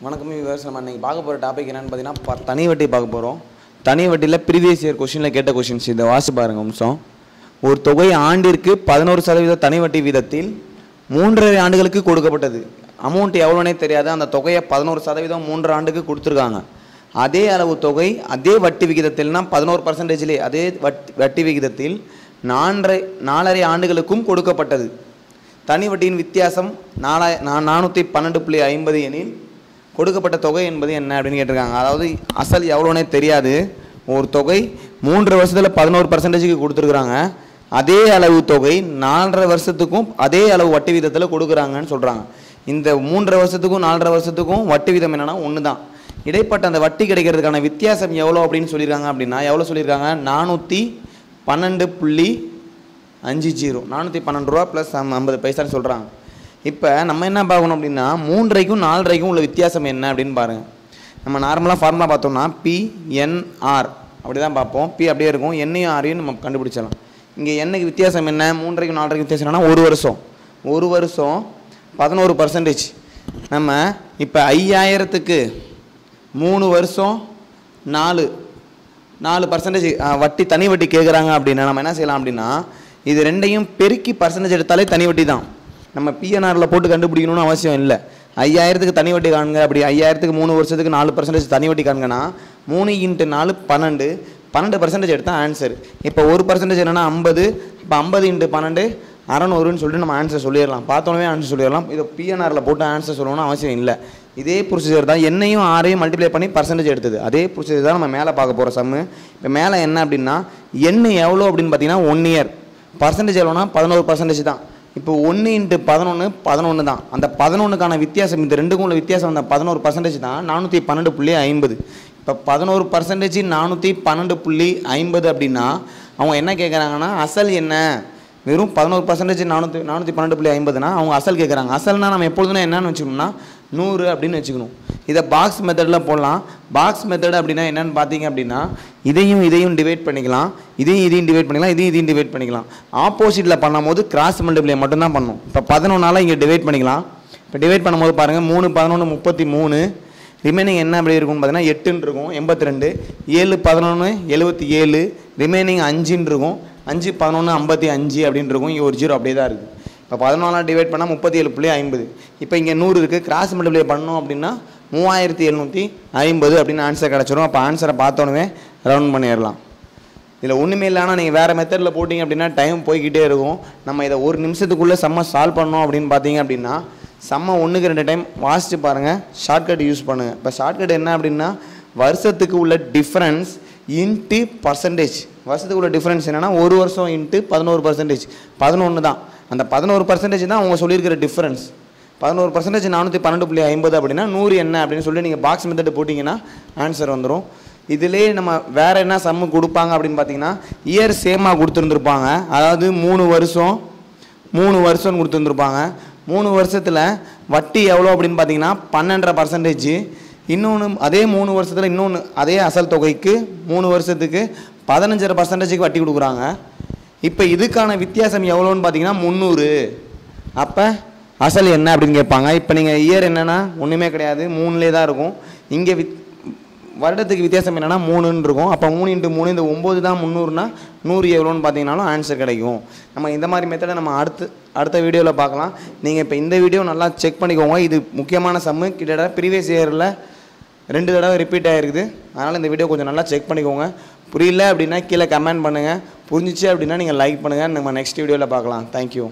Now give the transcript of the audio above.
வணக்கம் விவர்ஸ் நம்ம இன்னைக்கு பார்க்க போகிற டாபிக் என்னன்னு பார்த்தீங்கன்னா ப- தனி வட்டி பார்க்க போகிறோம் தனி வட்டியில் ப்ரீவியஸ் இயர் கொஷினில் கேட்ட கொஷின்ஸ் இதை வாசி பாருங்கள் அம்சம் ஒரு தொகை ஆண்டிற்கு பதினோரு சதவீத தனி வட்டி வீதத்தில் மூன்றரை ஆண்டுகளுக்கு கொடுக்கப்பட்டது. அமௌண்ட் எவ்வளோனே தெரியாது. அந்த தொகையை பதினோரு சதவீதம் மூன்று ஆண்டுக்கு கொடுத்துருக்காங்க. அதே அளவு தொகை அதே வட்டி விகிதத்தில்னா பதினோரு பர்சன்டேஜ்லேயே அதே வட்டி வட்டி விகிதத்தில் நான்கரை நாலரை ஆண்டுகளுக்கும் கொடுக்கப்பட்டது. தனி வட்டியின் வித்தியாசம் நாலாய நா- நானூற்றி பன்னெண்டு புள்ளி ஐம்பது எனில் கொடுக்கப்பட்ட தொகை என்பது என்ன அப்படின்னு கேட்டிருக்காங்க. அதாவது அசல் எவ்வளோனே தெரியாது. ஒரு தொகை மூன்று வருஷத்தில் பதினோரு பர்சன்டேஜுக்கு கொடுத்துருக்குறாங்க. அதே அளவு தொகை நாலரை வருஷத்துக்கும் அதே அளவு வட்டி விதத்தில் கொடுக்குறாங்கன்னு சொல்கிறாங்க இந்த மூன்றரை வருஷத்துக்கும் நாலரை வருஷத்துக்கும் வட்டி விதம் என்னென்னா ஒன்று தான் இடைப்பட்ட அந்த வட்டி கிடைக்கிறதுக்கான வித்தியாசம் எவ்வளோ அப்படின்னு சொல்லியிருக்காங்க அப்படின்னா எவ்வளோ சொல்லியிருக்காங்க? நானூற்றி பன்னெண்டு புள்ளி அஞ்சு ஜீரோ. நானூற்றி பன்னெண்டு ரூபா ப்ளஸ் ஐம்பது பைசான்னு சொல்கிறாங்க இப்போ நம்ம என்ன பார்க்கணும் அப்படின்னா மூன்றைக்கும் நாலரைக்கும் உள்ள வித்தியாசம் என்ன அப்படின்னு பாருங்கள் நம்ம நார்மலாக ஃபார்முலா பார்த்தோம்னா பிஎன்ஆர் அப்படி தான் பார்ப்போம். பி அப்படியே இருக்கும். என்னையும் ஆரையும் நம்ம கண்டுபிடிச்சிடலாம். இங்கே என்னைக்கு வித்தியாசம் என்ன? மூன்றைக்கும் நாலரைக்கும் வித்தியாசம் என்னன்னா ஒரு வருஷம். ஒரு வருஷம் பதினோரு பர்சன்டேஜ் நம்ம இப்போ ஐயாயிரத்துக்கு மூணு வருஷம் நாலு. நாலு பர்சன்டேஜ் வட்டி தனி வட்டி கேட்குறாங்க அப்படின்னா நம்ம என்ன செய்யலாம் அப்படின்னா இது ரெண்டையும் பெருக்கி பர்சன்டேஜ் எடுத்தாலே தனி வட்டி தான். நம்ம பிஎன்ஆரில் போட்டு கண்டுபிடிக்கணும்னு அவசியம் இல்லை. ஐயாயிரத்துக்கு தனி வட்டி காணுங்க அப்படி ஐயாயிரத்துக்கு மூணு வருஷத்துக்கு நாலு பர்சன்டேஜ் தனி வட்டி காணுங்கன்னா மூணு இன்ட்டு நாலு பன்னெண்டு பன்னெண்டு பர்சன்டேஜ் எடுத்தால் ஆன்சர் இப்போ ஒரு பர்சன்டேஜ் என்னன்னா ஐம்பது இப்போ ஐம்பது இன்ட்டு பன்னெண்டு அறநூறுன்னு சொல்லிட்டு நம்ம ஆன்சர் சொல்லிடலாம். பார்த்தோன்னே ஆன்சர் சொல்லிடலாம். இதை பிஎன்ஆரில் போட்டு ஆன்சர் சொல்லணும்னு அவசியம் இல்லை. இதே ப்ரொசீஜர் தான் என்னையும் ஆறையும் மல்டிப்ளை பண்ணி பர்சன்டேஜ் எடுத்தது. அதே ப்ரொசீஜர் தான் நம்ம மேலே பார்க்க போகிற சம்மு இப்போ மேலே என்ன அப்படின்னா எண்ணு எவ்வளோ அப்படின்னு பார்த்தீங்கன்னா ஒன் இயர் பர்சன்டேஜ் எவ்வளோனா பதினோரு பர்சன்டேஜ் தான். இப்போ ஒன்று இன்ட்டு பதினொன்று பதினொன்று தான். அந்த பதினொன்றுக்கான வித்தியாசம் இந்த ரெண்டுக்கும் உள்ள வித்தியாசம் அந்த பதினோரு பர்சன்டேஜ் தான் நானூற்றி பன்னெண்டு புள்ளி ஐம்பது. இப்போ பதினோரு பர்சன்டேஜ் நானூற்றி பன்னெண்டு புள்ளி ஐம்பது அப்படின்னா அவங்க என்ன கேட்குறாங்கன்னா அசல் என்ன? வெறும் பதினோரு பர்சன்டேஜ் நானூற்றி நானூற்றி பன்னெண்டு புள்ளி ஐம்பதுனா அவங்க அசல் கேட்குறாங்க அசல்னா நம்ம எப்பொழுதுனா என்னன்னு வச்சுக்கணும்னா நூறு அப்படின்னு வச்சுக்கணும். இதை பாக்ஸ் மெத்தடில் போடலாம். பாக்ஸ் மெத்தட் அப்படின்னா என்னன்னு பார்த்தீங்க அப்படின்னா இதையும் இதையும் டிவைட் பண்ணிக்கலாம். இதையும் இதையும் டிவைட் பண்ணிக்கலாம். இதையும் இதையும் டிவைட் பண்ணிக்கலாம். ஆப்போசிட்டில் பண்ணும்போது கிராஸ் மல்டிப்ளை மட்டும்தான் பண்ணும். இப்போ பதினொன்றால் இங்கே டிவைட் பண்ணிக்கலாம். இப்போ டிவைட் பண்ணும்போது பாருங்கள் மூணு பதினொன்று முப்பத்தி மூணு. ரிமைனிங் என்ன அப்படி இருக்கும்னு பார்த்தீங்கன்னா எட்டுன்னு இருக்கும் எண்பத்தி ரெண்டு ஏழு பதினொன்று எழுபத்தி ஏழு. ரிமைனிங் அஞ்சுன்னு இருக்கும். அஞ்சு பதினொன்று ஐம்பத்தி அஞ்சு அப்படின்னு இருக்கும். இங்கே ஒரு ஜீரோ அப்படியே தான் இருக்குது இப்போ பதினாலாம் டிவைட் பண்ணால் முப்பத்தி ஏழு புள்ளி ஐம்பது. இப்போ இங்கே நூறு இருக்குது கிராஸ் மல்டிப்ளை பண்ணோம் அப்படின்னா மூவாயிரத்தி எழுநூற்றி ஐம்பது அப்படின்னு ஆன்சர் கிடச்சிரும். அப்போ ஆன்சரை பார்த்தோன்னே ரவுண்ட் பண்ணிடலாம். இதில் ஒன்றுமே இல்லைனா நீங்கள் வேறு மெத்தடில் போட்டிங்க அப்படின்னா டைம் போய்கிட்டே இருக்கும். நம்ம இதை ஒரு நிமிஷத்துக்குள்ளே செம்ம சால்வ் பண்ணோம் அப்படின்னு பார்த்தீங்க அப்படின்னா செம்ம ஒன்றுக்கு ரெண்டு டைம் வாசித்து பாருங்கள் ஷார்ட்கட் யூஸ் பண்ணுங்கள் இப்போ ஷார்ட்கட் என்ன அப்படின்னா வருஷத்துக்கு உள்ள டிஃப்ரென்ஸ் இன்ட்டு பர்சன்டேஜ் வருஷத்துக்கு உள்ள டிஃப்ரென்ஸ் என்னென்னா ஒரு வருஷம் இன்ட்டு பதினோரு பர்சன்டேஜ் பதினொன்று தான். அந்த பதினோரு பர்சன்டேஜ் தான் அவங்க சொல்லியிருக்கிற டிஃப்ரென்ஸ் பதினோரு பர்சன்டேஜ் நானூற்றி பன்னெண்டு புள்ளி ஐம்பது அப்படின்னா நூறு என்ன அப்படின்னு சொல்லி நீங்கள் பாக்ஸ் மெத்தட் போட்டிங்கன்னா ஆன்சர் வந்துடும் இதிலே நம்ம வேறு என்ன சம்மு கொடுப்பாங்க அப்படின்னு பார்த்தீங்கன்னா இயர் சேமாக கொடுத்துருந்துருப்பாங்க. அதாவது மூணு வருஷம் மூணு வருஷம்னு கொடுத்துருந்துருப்பாங்க. மூணு வருஷத்தில் வட்டி எவ்வளோ அப்படின்னு பார்த்தீங்கன்னா பன்னெண்டரை பர்சன்டேஜ் இன்னொன்று அதே மூணு வருஷத்தில் இன்னொன்று அதே அசல் தொகைக்கு மூணு வருஷத்துக்கு பதினஞ்சரை பர்சன்டேஜுக்கு வட்டி கொடுக்குறாங்க. இப்போ இதுக்கான வித்தியாசம் எவ்வளோன்னு பார்த்தீங்கன்னா முந்நூறு. அப்போ அசல் என்ன அப்படின்னு கேட்பாங்க. இப்போ நீங்கள் இயர் என்னென்னா ஒன்றுமே கிடையாது மூணுலேயே தான் இருக்கும். இங்கே வித் வருடத்துக்கு வித்தியாசம் என்னென்னா மூணுன்னு இருக்கும். அப்போ மூணு இன்ட்டு மூணு இந்த ஒம்பது தான் முந்நூறுனா நூறு எவ்வளோன்னு பார்த்தீங்கனாலும் ஆன்சர் கிடைக்கும். நம்ம இந்த மாதிரி மெத்தடை நம்ம அடுத்து அடுத்த வீடியோவில் பார்க்கலாம். நீங்கள் இப்போ இந்த வீடியோ நல்லா செக் பண்ணிக்கோங்க. இது முக்கியமான சம்மு கிட்டத்தட்ட ப்ரீவியஸ் இயரில் ரெண்டு தடவை ரிப்பீட் ஆகிருக்குது அதனால் இந்த வீடியோ கொஞ்சம் நல்லா செக் பண்ணிக்கோங்க. புரியல அப்படின்னா கீழே கமெண்ட் பண்ணுங்கள் புரிஞ்சிச்சு அப்படின்னா நீங்கள் லைக் பண்ணுங்கள் நம்ம நெக்ஸ்ட் வீடியோவில் பார்க்கலாம். தேங்க்யூ